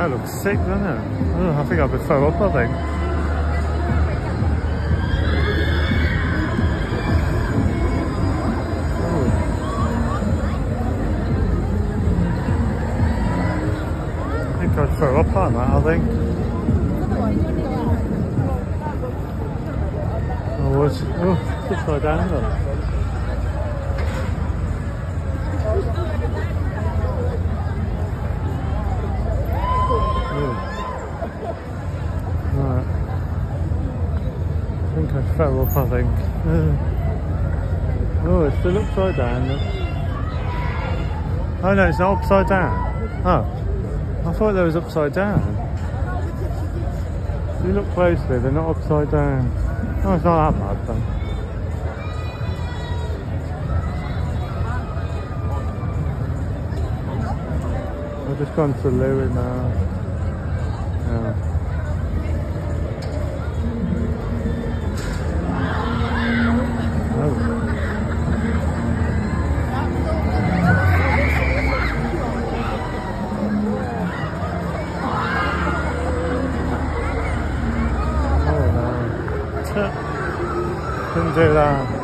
That looks sick, doesn't it? Oh, I think I'll be throw up, I think. I think I'd throw up on that, I think. It's, oh, it's upside down. Right. I think I fell off, I think. oh, it's still upside down. Oh no, it's not upside down. Oh, I thought that was upside down. If you look closely, they're not upside down. Oh, it's not that bad then. I've just gone to Louis now. Yeah. 금제랑